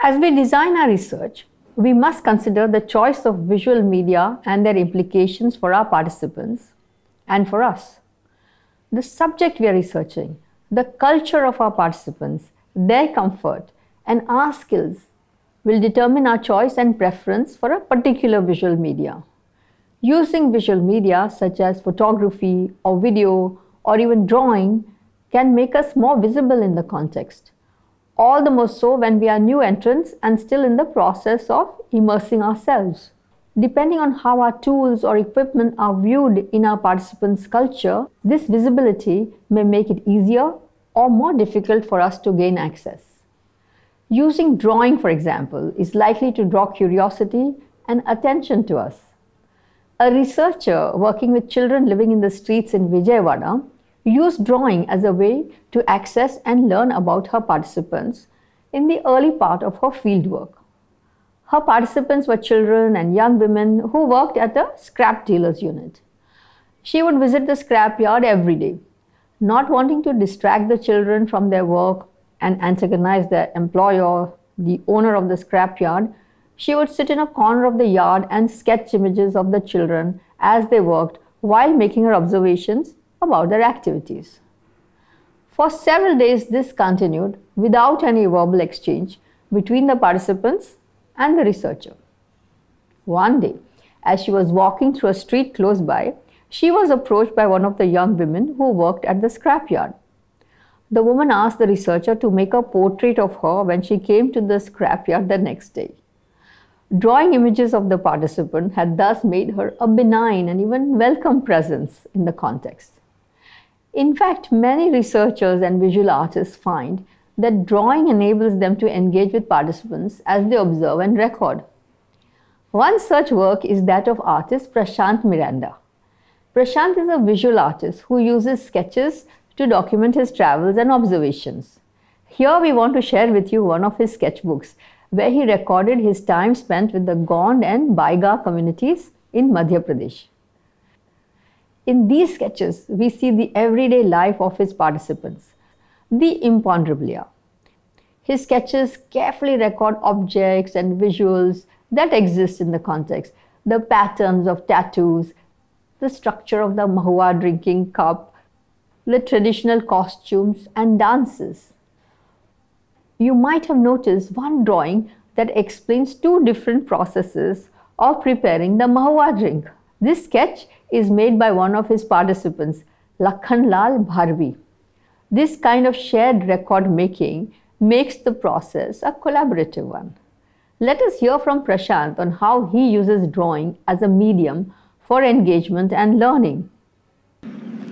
As we design our research, we must consider the choice of visual media and their implications for our participants and for us. The subject we are researching, the culture of our participants, their comfort, and our skills will determine our choice and preference for a particular visual media. Using visual media such as photography or video or even drawing can make us more visible in the context all the more so when we are new entrants and still in the process of immersing ourselves. Depending on how our tools or equipment are viewed in our participants' culture, this visibility may make it easier or more difficult for us to gain access. Using drawing, for example, is likely to draw curiosity and attention to us. A researcher working with children living in the streets in Vijayawada used drawing as a way to access and learn about her participants in the early part of her fieldwork. Her participants were children and young women who worked at a scrap dealer's unit. She would visit the scrap yard every day, not wanting to distract the children from their work and antagonize their employer, the owner of the scrap yard. She would sit in a corner of the yard and sketch images of the children as they worked while making her observations about their activities. For several days, this continued without any verbal exchange between the participants and the researcher. One day, as she was walking through a street close by, she was approached by one of the young women who worked at the scrapyard. The woman asked the researcher to make a portrait of her when she came to the scrapyard the next day. Drawing images of the participant had thus made her a benign and even welcome presence in the context. In fact, many researchers and visual artists find that drawing enables them to engage with participants as they observe and record. One such work is that of artist Prashant Miranda. Prashant is a visual artist who uses sketches to document his travels and observations. Here we want to share with you one of his sketchbooks where he recorded his time spent with the Gond and Baiga communities in Madhya Pradesh. In these sketches, we see the everyday life of his participants, the imponderabilia. His sketches carefully record objects and visuals that exist in the context, the patterns of tattoos, the structure of the mahua drinking cup, the traditional costumes and dances. You might have noticed one drawing that explains two different processes of preparing the mahua drink. This sketch is made by one of his participants, Lakhan Lal Bharvi. This kind of shared record making makes the process a collaborative one. Let us hear from Prashant on how he uses drawing as a medium for engagement and learning.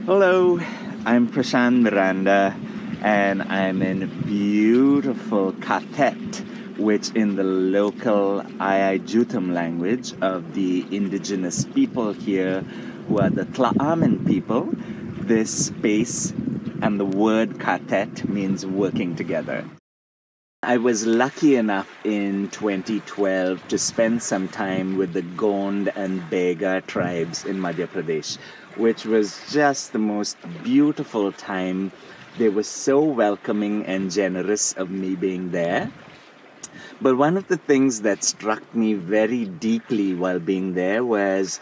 Hello, I'm Prashant Miranda and I'm in beautiful Katet which in the local Ayayjutham language of the indigenous people here, who are the Tla'amin people, this space and the word katet means working together. I was lucky enough in 2012 to spend some time with the Gond and Baiga tribes in Madhya Pradesh, which was just the most beautiful time. They were so welcoming and generous of me being there. But one of the things that struck me very deeply while being there was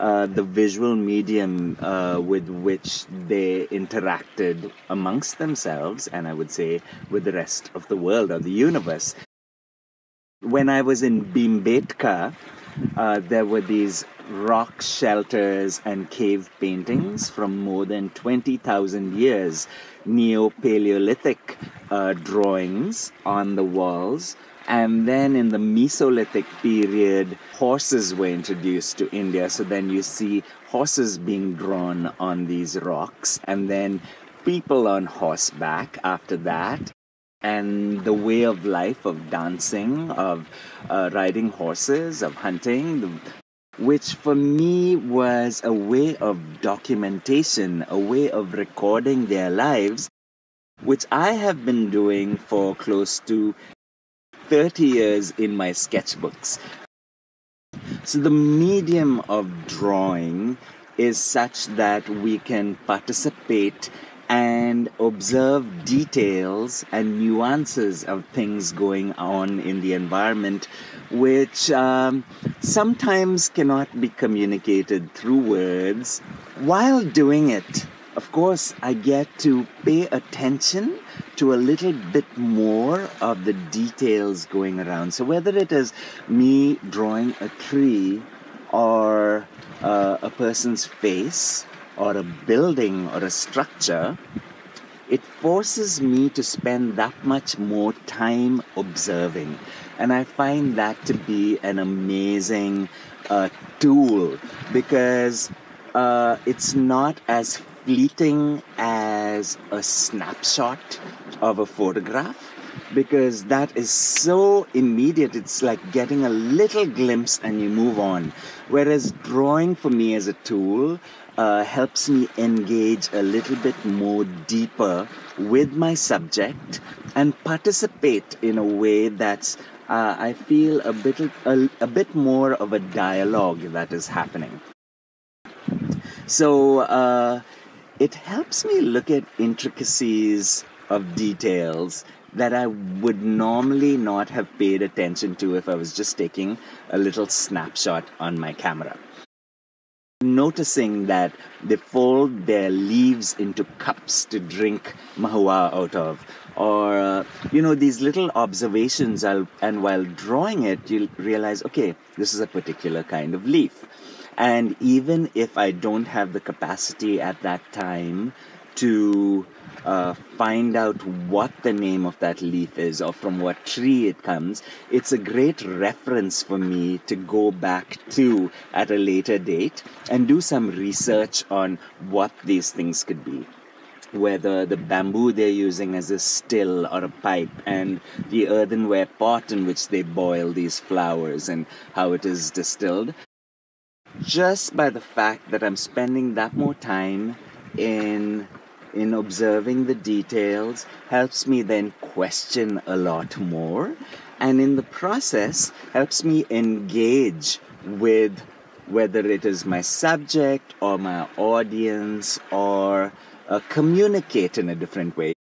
uh, the visual medium uh, with which they interacted amongst themselves, and I would say with the rest of the world or the universe. When I was in Bhimbetka, uh, there were these rock shelters and cave paintings from more than 20,000 years Neo-Paleolithic uh, drawings on the walls. And then in the Mesolithic period, horses were introduced to India. So then you see horses being drawn on these rocks, and then people on horseback after that. And the way of life of dancing, of uh, riding horses, of hunting, the, which for me was a way of documentation, a way of recording their lives, which I have been doing for close to 30 years in my sketchbooks. So the medium of drawing is such that we can participate and observe details and nuances of things going on in the environment, which um, sometimes cannot be communicated through words. While doing it, of course, I get to pay attention to a little bit more of the details going around. So, whether it is me drawing a tree or uh, a person's face or a building or a structure, it forces me to spend that much more time observing. And I find that to be an amazing uh, tool because uh, it's not as fleeting as a snapshot of a photograph because that is so immediate. It's like getting a little glimpse and you move on. Whereas drawing for me as a tool uh, helps me engage a little bit more deeper with my subject and participate in a way that's uh, I feel a bit a, a bit more of a dialogue that is happening. So uh, it helps me look at intricacies of details that I would normally not have paid attention to if I was just taking a little snapshot on my camera. Noticing that they fold their leaves into cups to drink mahua out of, or uh, you know, these little observations, I'll, and while drawing it, you'll realize, okay, this is a particular kind of leaf. And even if I don't have the capacity at that time to uh, find out what the name of that leaf is or from what tree it comes, it's a great reference for me to go back to at a later date and do some research on what these things could be. Whether the bamboo they're using as a still or a pipe, and the earthenware pot in which they boil these flowers, and how it is distilled. Just by the fact that I'm spending that more time in in observing the details helps me then question a lot more and in the process helps me engage with whether it is my subject or my audience or uh, communicate in a different way.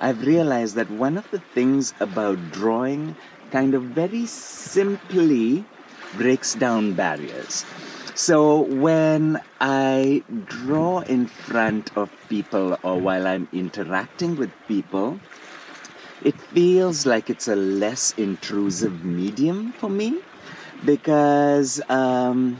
I've realized that one of the things about drawing kind of very simply breaks down barriers. So when I draw in front of people or while I'm interacting with people, it feels like it's a less intrusive medium for me because um,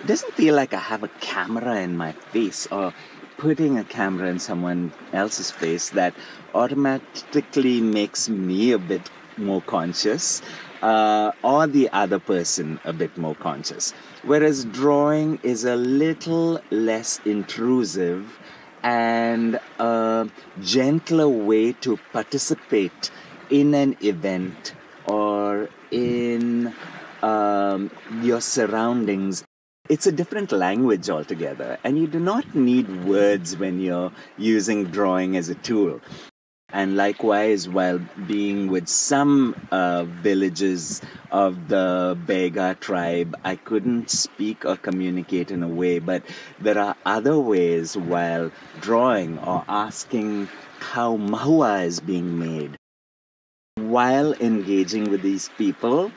it doesn't feel like I have a camera in my face or putting a camera in someone else's face that automatically makes me a bit more conscious uh, or the other person a bit more conscious. Whereas drawing is a little less intrusive and a gentler way to participate in an event or in um, your surroundings. It's a different language altogether, and you do not need words when you're using drawing as a tool. And likewise, while being with some uh, villages of the Baiga tribe, I couldn't speak or communicate in a way, but there are other ways while drawing or asking how mahua is being made. While engaging with these people,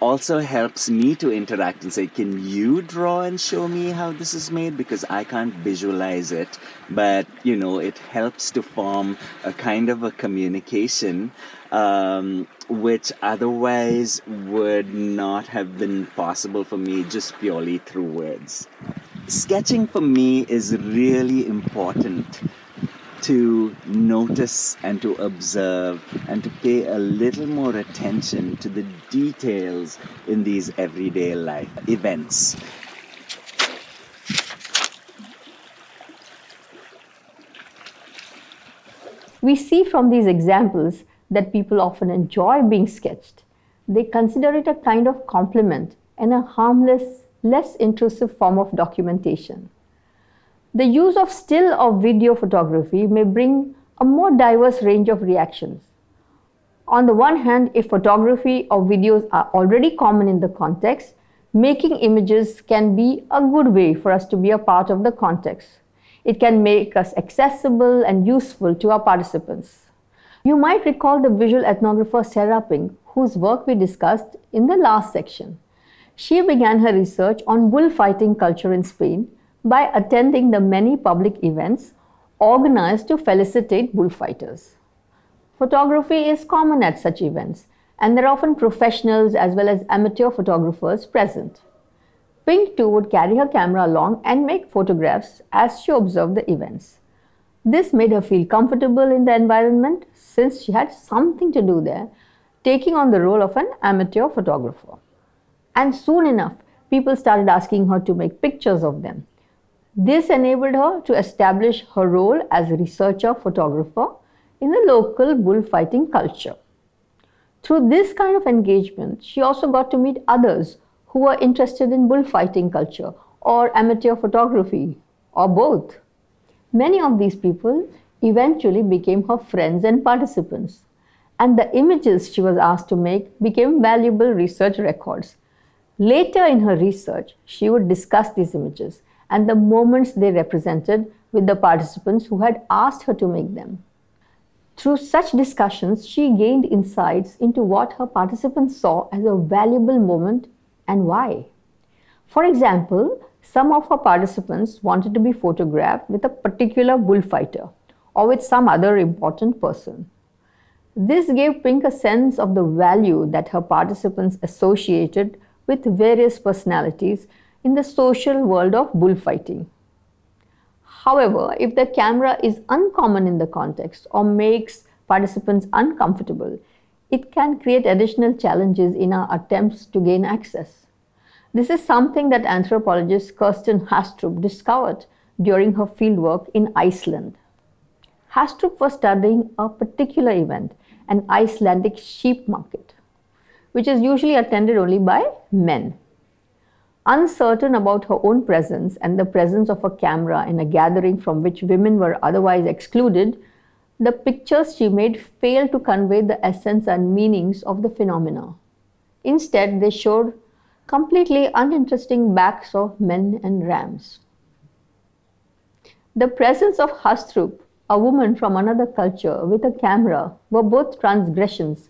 also helps me to interact and say, Can you draw and show me how this is made? Because I can't visualize it. But, you know, it helps to form a kind of a communication um, which otherwise would not have been possible for me just purely through words. Sketching for me is really important to notice and to observe and to pay a little more attention to the details in these everyday life events. We see from these examples that people often enjoy being sketched. They consider it a kind of compliment and a harmless, less intrusive form of documentation. The use of still or video photography may bring a more diverse range of reactions. On the one hand, if photography or videos are already common in the context, making images can be a good way for us to be a part of the context. It can make us accessible and useful to our participants. You might recall the visual ethnographer Sarah Pink, whose work we discussed in the last section. She began her research on bullfighting culture in Spain by attending the many public events organized to felicitate bullfighters. Photography is common at such events, and there are often professionals as well as amateur photographers present. Pink too would carry her camera along and make photographs as she observed the events. This made her feel comfortable in the environment since she had something to do there, taking on the role of an amateur photographer. And soon enough, people started asking her to make pictures of them. This enabled her to establish her role as a researcher photographer in the local bullfighting culture. Through this kind of engagement, she also got to meet others who were interested in bullfighting culture or amateur photography or both. Many of these people eventually became her friends and participants, and the images she was asked to make became valuable research records. Later in her research, she would discuss these images and the moments they represented with the participants who had asked her to make them. Through such discussions, she gained insights into what her participants saw as a valuable moment and why. For example, some of her participants wanted to be photographed with a particular bullfighter or with some other important person. This gave Pink a sense of the value that her participants associated with various personalities in the social world of bullfighting. However, if the camera is uncommon in the context or makes participants uncomfortable, it can create additional challenges in our attempts to gain access. This is something that anthropologist Kirsten Hastrup discovered during her fieldwork in Iceland. Hastrup was studying a particular event, an Icelandic sheep market, which is usually attended only by men. Uncertain about her own presence and the presence of a camera in a gathering from which women were otherwise excluded, the pictures she made failed to convey the essence and meanings of the phenomena. Instead, they showed completely uninteresting backs of men and rams. The presence of Hastrup, a woman from another culture with a camera, were both transgressions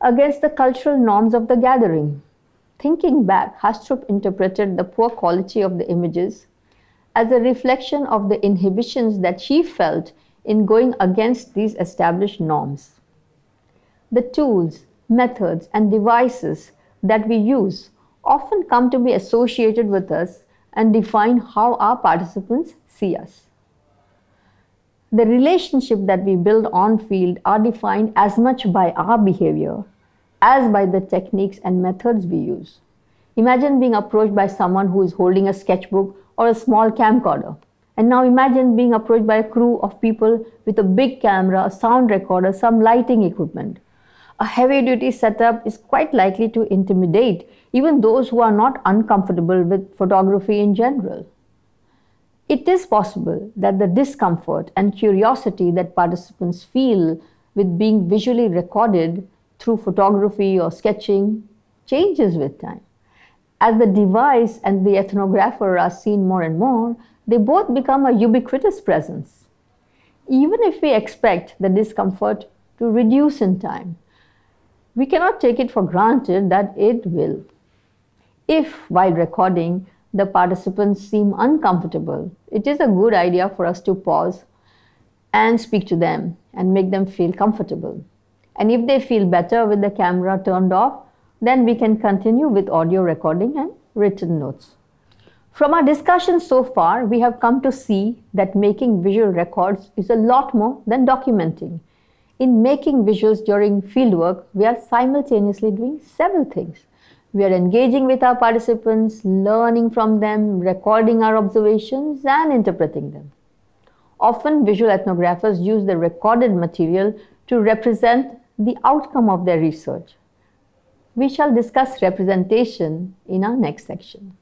against the cultural norms of the gathering. Thinking back, Hastrup interpreted the poor quality of the images as a reflection of the inhibitions that she felt in going against these established norms. The tools, methods, and devices that we use often come to be associated with us and define how our participants see us. The relationship that we build on field are defined as much by our behavior as by the techniques and methods we use. Imagine being approached by someone who is holding a sketchbook or a small camcorder. And now imagine being approached by a crew of people with a big camera, a sound recorder, some lighting equipment. A heavy duty setup is quite likely to intimidate even those who are not uncomfortable with photography in general. It is possible that the discomfort and curiosity that participants feel with being visually recorded through photography or sketching changes with time. As the device and the ethnographer are seen more and more, they both become a ubiquitous presence. Even if we expect the discomfort to reduce in time, we cannot take it for granted that it will. If, while recording, the participants seem uncomfortable, it is a good idea for us to pause and speak to them and make them feel comfortable. And if they feel better with the camera turned off, then we can continue with audio recording and written notes. From our discussion so far, we have come to see that making visual records is a lot more than documenting. In making visuals during fieldwork, we are simultaneously doing several things. We are engaging with our participants, learning from them, recording our observations, and interpreting them. Often, visual ethnographers use the recorded material to represent the outcome of their research. We shall discuss representation in our next section.